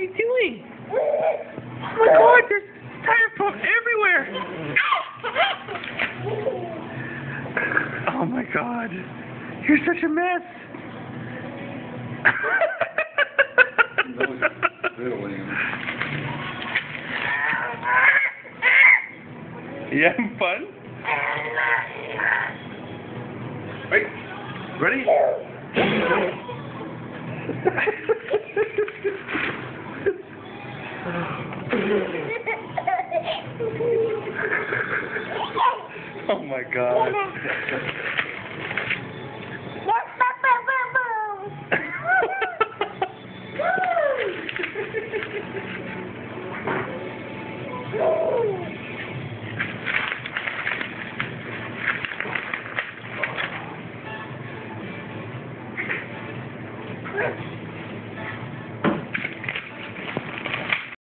you doing? Oh my god, there's styrofoam everywhere! Oh my god. You're such a mess. you having fun? Wait. Ready? oh my god. Thank